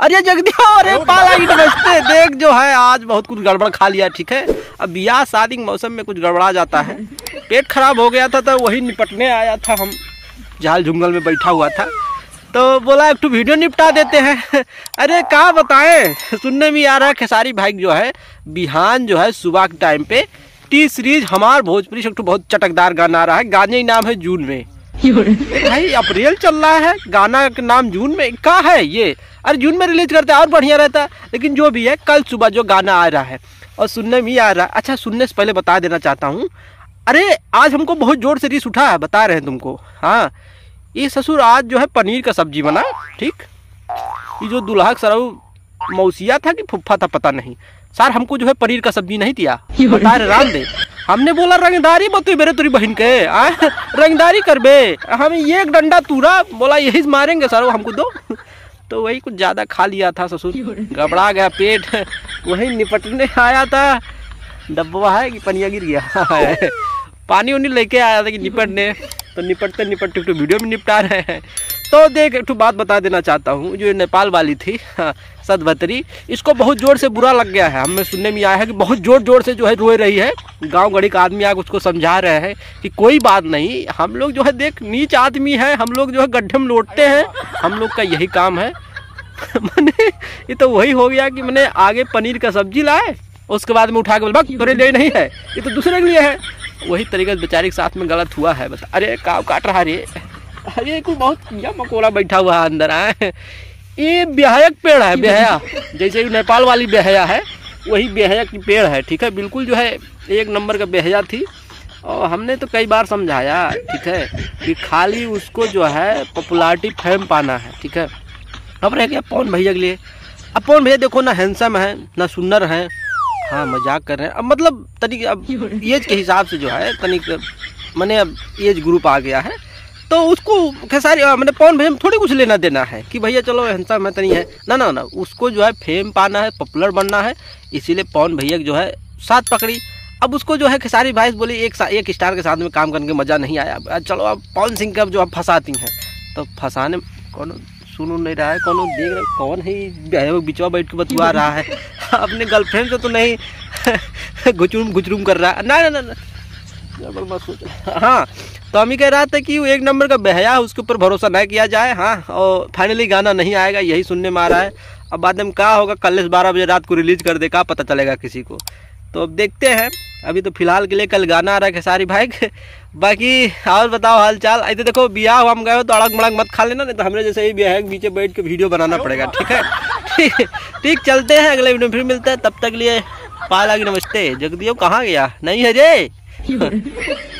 अरे जगदियो अरे पाला नमस्ते देख जो है आज बहुत कुछ गड़बड़ खा लिया ठीक है? अब ब्याह शादी के मौसम में कुछ गड़बड़ा जाता है। पेट खराब हो गया था तो वही निपटने आया था हम झाल झुंगल में बैठा हुआ था। तो बोला एक तो वीडियो निपटा देते हैं। अरे कहाँ बताएँ? सुनने में आ रहा है खेसारी भाई जो है बिहान जो है सुबह के टाइम पे टी सीरीज़ हमार भोजपुरी से एक बहुत चटकदार गाना आ रहा है। गाने नाम है जून में। भाई अप्रैल चल रहा है। गाना का नाम जून में का है ये? अरे जून में रिलीज़ करते और बढ़िया रहता लेकिन जो भी है कल सुबह जो गाना आ रहा है और सुनने में ही आ रहा है। अच्छा सुनने से पहले बता देना चाहता हूँ। अरे आज हमको बहुत ज़ोर से रीस उठा है बता रहे हैं तुमको। हाँ ये ससुर आज जो है पनीर का सब्ज़ी बना ठीक? ये जो दुल्हा का सरऊ मौसिया था कि फुफ्फा था पता नहीं। सर हमको जो है पनीर का सब्ज़ी नहीं दिया। बता रहे राम दे। हमने बोला, रंगदारी बतू मेरे तुरी बहन के। आ? रंगदारी करबे हम एक डंडा तूरा, बोला, यही मारेंगे सर, हमको दो। तो वही कुछ ज़्यादा खा लिया था ससुर। गबड़ा गया पेट। वही निपटने आया था। डब्बा है कि पनिया गिर गया पानी उनी लेके आया था कि निपटने। तो निपटते निपटते तो वीडियो में निपटा रहे हैं। तो देख एक बात बता देना चाहता हूँ जो नेपाल वाली थी हाँ, सदभतरी इसको बहुत ज़ोर से बुरा लग गया है। हमें सुनने में आया है कि बहुत ज़ोर ज़ोर से जो है रोए रही है। गाँव गड़ी का आदमी आगे उसको समझा रहे हैं कि कोई बात नहीं हम लोग जो है देख नीच आदमी है हम लोग जो है गड्ढे में लौटते हैं हम लोग का यही काम है। मैंने ये तो वही हो गया कि मैंने आगे पनीर का सब्ज़ी लाए उसके बाद में उठा के बोला तोरे लिए नहीं है ये तो दूसरे के लिए है। वही तरीके से बेचारे के साथ में गलत हुआ है। बता अरे काव काट रहा रे। अरे कोई बहुत कीड़ा मकोड़ा बैठा हुआ है अंदर आए ये ब्याहक पेड़ है ब्याया जैसे नेपाल वाली ब्याया है वही ब्याया की पेड़ है ठीक है? बिल्कुल जो है एक नंबर का ब्याया थी। और हमने तो कई बार समझाया ठीक है कि खाली उसको जो है पॉपुलैरिटी फेम पाना है ठीक है? अब रह गया पवन भैया के लिए अब पवन भैया देखो ना हैंडसम है ना सुंदर है। हाँ मज़ाक कर रहे हैं। अब मतलब तनिक अब एज के हिसाब से जो है तनिक मैंने अब एज ग्रुप आ गया है। तो उसको खेसारी मैंने पवन भैया, थोड़ी कुछ लेना देना है कि भैया चलो, हंसा मैं नहीं है। ना ना ना, उसको जो है फेम पाना है, पॉपुलर बनना है, इसीलिए पवन भैया जो है साथ पकड़ी। अब उसको जो है खेसारी भाई बोली, एक एक स्टार के साथ में काम करने मज़ा नहीं आया। चलो, अब पवन सिंह का जो अब फंसाती हैं तो फंसाने कौन सुन नहीं रहा है, कौन देख रहा कौन है बिचवा बैठ के बतवा रहा है? अपने गर्लफ्रेंड से तो नहीं घुचरूम घुचरूम कर रहा है। ना ना ना ना हाँ तो हम ही कह रहा था कि वो एक नंबर का बहया है उसके ऊपर भरोसा ना किया जाए। हाँ और फाइनली गाना नहीं आएगा यही सुनने में आ रहा है। अब बाद में कहा होगा कल बारह बजे रात को रिलीज़ कर दे का पता चलेगा किसी को। तो अब देखते हैं। अभी तो फ़िलहाल के लिए कल गाना आ रहा है खेसारी भाई बाकी और बताओ हाल चाल ऐसे देखो बियाह हुआ हम गए हो तो अड़क मड़क मत खा लेना नहीं तो हमें जैसे ही ब्याह बीचे बैठ के वीडियो बनाना पड़ेगा ठीक है? ठीक ठीक चलते हैं अगले वीडियो में फिर मिलते हैं। तब तक लिए पाला की नमस्ते। जगदियो कहाँ गया? नहीं है रे?